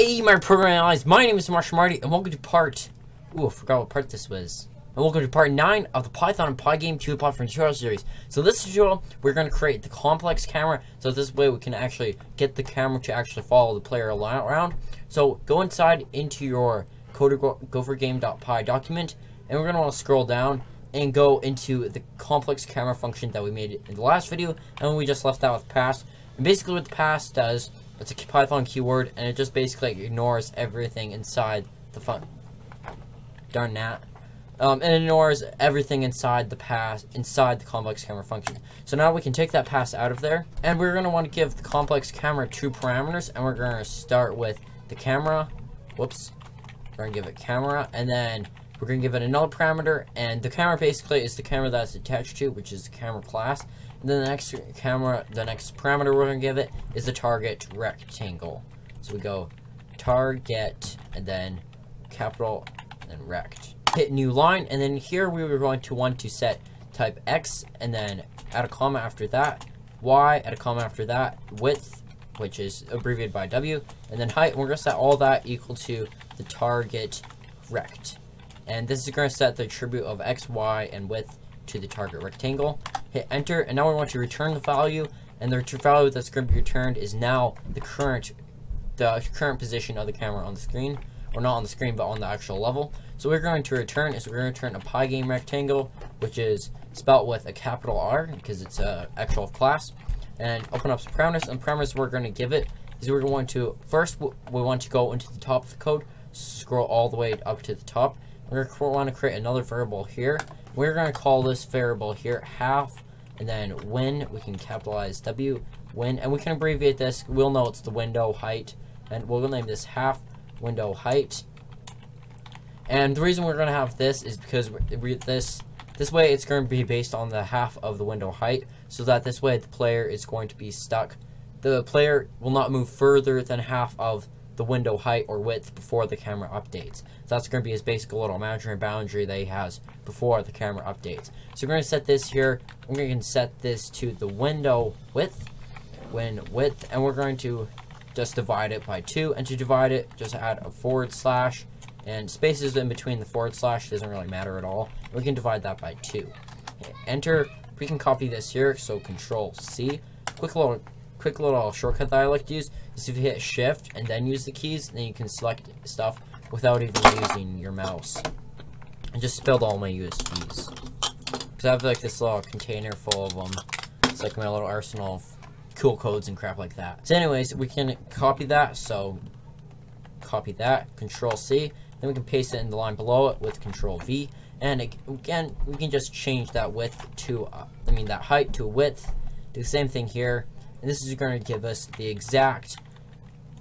Hey, my programming allies, my name is Martian Marty, and welcome to part... Ooh, I forgot what part this was. And welcome to part 9 of the Python and Pygame 2 Platform tutorial series. So this tutorial, we're going to create the complex camera, so this way we can actually get the camera to actually follow the player around. So go inside into your gophergame.py document, and we're going to want to scroll down and go into the complex camera function that we made in the last video, and we just left that with pass. And basically what the pass does it's a Python keyword, and it just basically ignores everything inside the fun. Darn that. Um, and it ignores everything inside the pass, inside the complex camera function. So now we can take that pass out of there, and we're going to want to give the complex camera two parameters, and we're going to start with the camera. Whoops. We're going to give it camera, and then we're going to give it another parameter, and the camera basically is the camera that's attached to, which is the camera class. And then the next camera, the next parameter we're going to give it is the target rectangle. So we go target, and then capital, and then rect. Hit new line, and then here we were going to want to set type X, and then add a comma after that, Y, add a comma after that, width, which is abbreviated by W, and then height, we're going to set all that equal to the target rect. And this is going to set the attribute of X, Y, and width to the target rectangle. Hit enter, and now we want to return the value, and the value that's going to be returned is now the current the current position of the camera on the screen, or not on the screen, but on the actual level. So we're going to return is we're going to return a Pygame rectangle, which is spelled with a capital R because it's a actual class, and open up some parameters. And parameters we're going to give it is we're going to first we want to go into the top of the code, scroll all the way up to the top. We're going to want to create another variable here. We're going to call this variable here half, and then when we can capitalize W, when, and we can abbreviate this. We'll know it's the window height, and we'll name this half window height. And the reason we're going to have this is because this this way it's going to be based on the half of the window height, so that this way the player is going to be stuck. The player will not move further than half of the window height or width before the camera updates. So that's going to be his basic little imaginary boundary that he has before the camera updates. So we're going to set this here. We're going to set this to the window width, when width, and we're going to just divide it by 2. And to divide it, just add a forward slash, and spaces in between the forward slash doesn't really matter at all. We can divide that by 2. Enter. We can copy this here, so Control C. Quick little quick little shortcut that I like to use is if you hit shift and then use the keys, then you can select stuff without even using your mouse. I just spilled all my USBs. Because I have like this little container full of them. It's like my little arsenal of cool codes and crap like that. So anyways, we can copy that, so copy that, control C, then we can paste it in the line below it with control V, and again, we can just change that width to, uh, I mean that height to width, do the same thing here, and this is going to give us the exact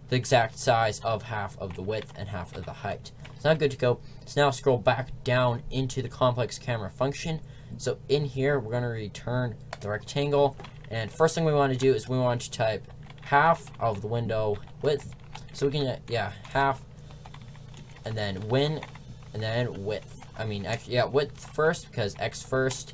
the exact size of half of the width and half of the height. It's now good to go. So now scroll back down into the complex camera function. So in here, we're going to return the rectangle. And first thing we want to do is we want to type half of the window width. So we can, uh, yeah, half, and then win, and then width. I mean, actually, yeah, width first, because x first,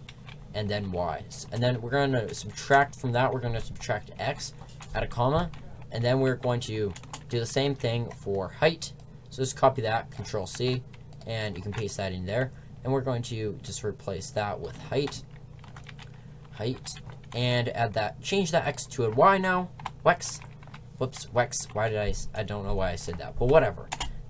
and then y. And then we're going to subtract from that, we're going to subtract x, add a comma, and then we're going to do the same thing for height. So just copy that, control C, and you can paste that in there. And we're going to just replace that with height, height, and add that, change that x to a y now, wex, whoops, wex, why did I, I don't know why I said that, but whatever.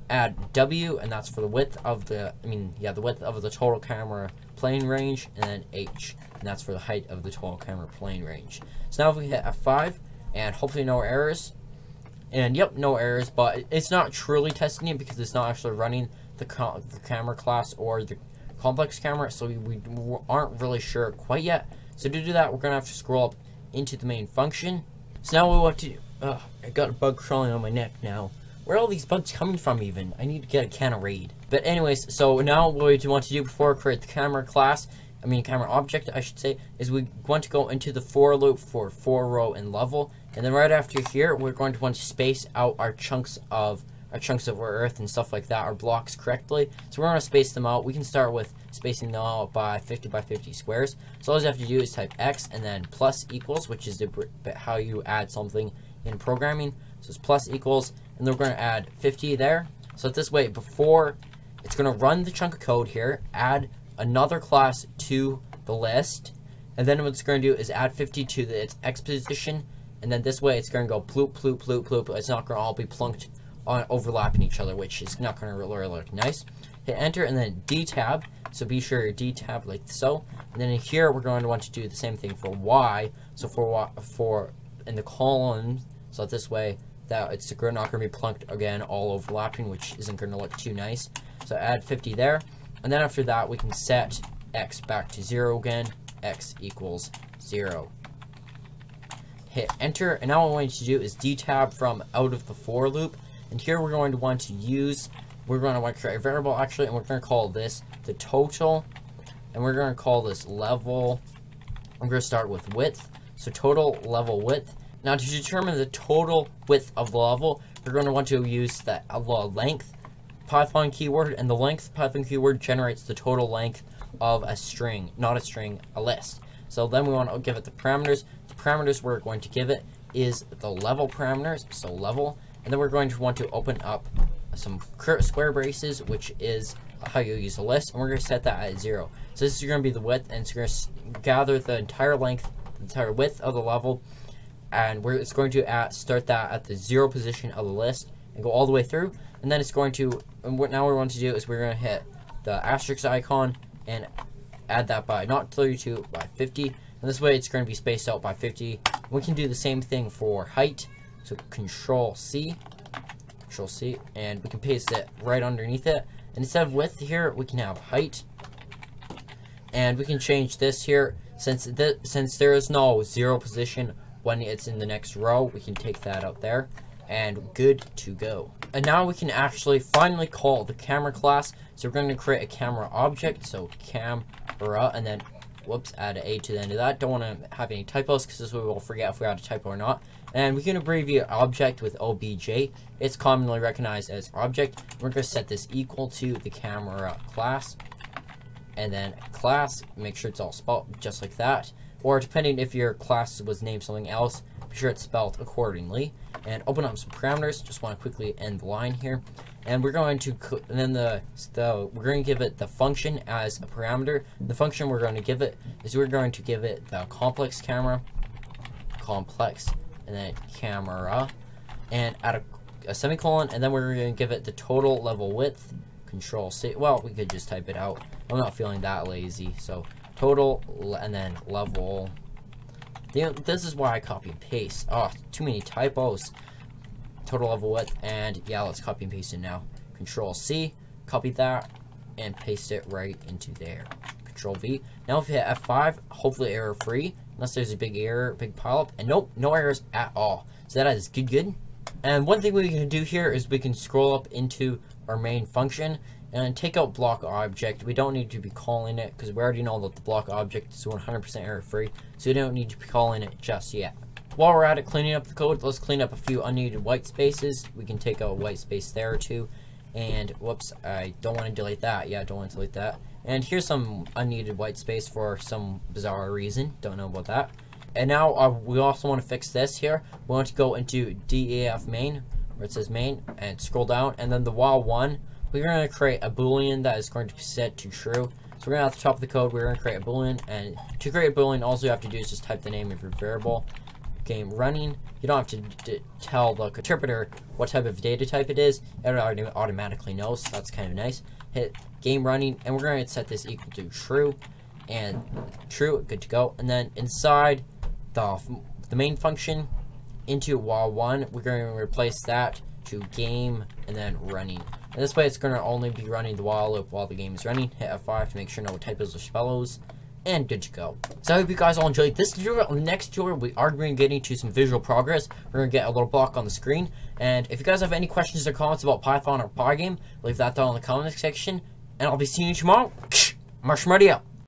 Add W, and that's for the width of the, I mean, yeah, the width of the total camera plane range, and then H, and that's for the height of the total camera plane range. So now if we hit F5, and hopefully no errors, and yep, no errors, but it's not truly testing it because it's not actually running the, the camera class or the complex camera, so we, we aren't really sure quite yet. So to do that, we're going to have to scroll up into the main function. So now we want to, uh, I got a bug crawling on my neck now. Where are all these bugs coming from even? I need to get a can of Raid. But anyways, so now what we want to do before create the camera class, I mean camera object I should say, is we want to go into the for loop for for row and level. And then right after here, we're going to want to space out our chunks of our chunks of earth and stuff like that, our blocks correctly. So we're going to space them out. We can start with spacing them out by 50 by 50 squares. So all you have to do is type x and then plus equals, which is the, how you add something in programming. So it's plus equals, and then we're going to add 50 there. So this way, before it's going to run the chunk of code here, add another class to the list, and then what it's going to do is add 50 to the, its X position, and then this way it's going to go ploop, ploop, ploop, ploop. It's not going to all be plunked on overlapping each other, which is not going to really look nice. Hit enter and then D tab. So be sure you D tab like so. And then in here we're going to want to do the same thing for Y. So for for in the column, so this way that it's not going to be plunked again all overlapping, which isn't going to look too nice. So add 50 there. And then after that we can set X back to zero again. X equals zero hit enter, and now what we're going to do is detab from out of the for loop, and here we're going to want to use, we're going to want to create a variable actually, and we're going to call this the total, and we're going to call this level, I'm going to start with width, so total level width. Now to determine the total width of the level, we're going to want to use the length Python keyword, and the length Python keyword generates the total length of a string, not a string, a list. So then we want to give it the parameters. The parameters we're going to give it is the level parameters, so level, and then we're going to want to open up some square braces, which is how you use a list, and we're going to set that at zero. So this is going to be the width, and it's going to gather the entire length, the entire width of the level, and we're, it's going to at, start that at the zero position of the list, and go all the way through, and then it's going to, and what now we want to do is we're going to hit the asterisk icon, and add that by not 32 by 50 and this way it's going to be spaced out by 50 we can do the same thing for height. So control C control C and we can paste it right underneath it. And instead of width here we can have height. And we can change this here. Since since there is no zero position when it's in the next row we can take that out there and good to go. And now we can actually finally call the camera class. So we're going to create a camera object. So camera and then whoops, add an A to the end of that. Don't want to have any typos because this way we'll forget if we had a typo or not. And we can abbreviate object with OBJ. It's commonly recognized as object. We're going to set this equal to the camera class. And then class, make sure it's all spelled just like that. Or depending if your class was named something else, be sure it's spelled accordingly and open up some parameters. Just want to quickly end the line here. And we're going to, and then the, the, we're going to give it the function as a parameter. The function we're going to give it is we're going to give it the complex camera, complex, and then camera, and add a, a semicolon, and then we're going to give it the total level width, control C, well, we could just type it out. I'm not feeling that lazy, so total, and then level, this is why I copy and paste. Oh, too many typos. Total level width, and yeah, let's copy and paste it now. Control C, copy that, and paste it right into there. Control V. Now if you hit F5, hopefully error free, unless there's a big error, big pileup, and nope, no errors at all. So that is good, good. And one thing we can do here is we can scroll up into our main function, and take out block object. We don't need to be calling it because we already know that the block object is 100% error free. So we don't need to be calling it just yet. While we're at it cleaning up the code, let's clean up a few unneeded white spaces. We can take out a white space there too. And whoops, I don't want to delete that. Yeah, I don't want to delete that. And here's some unneeded white space for some bizarre reason. Don't know about that. And now uh, we also want to fix this here. We want to go into DEF main, where it says main, and scroll down. And then the while one, we're going to create a boolean that is going to be set to true. So we're going to at the top of the code, we're going to create a boolean, and to create a boolean, all you have to do is just type the name of your variable. Game running. You don't have to tell the interpreter what type of data type it is. It already automatically knows, so that's kind of nice. Hit game running, and we're going to set this equal to true, and true, good to go. And then inside the, the main function, into while one, we're going to replace that to game and then running. And this way it's going to only be running the while loop while the game is running. Hit F5 to make sure no typos or spells. And good to go. So I hope you guys all enjoyed this tutorial. Next tutorial, we are going to get into some visual progress. We're going to get a little block on the screen. And if you guys have any questions or comments about Python or Pygame, leave that down in the comment section. And I'll be seeing you tomorrow. Marshmallow out.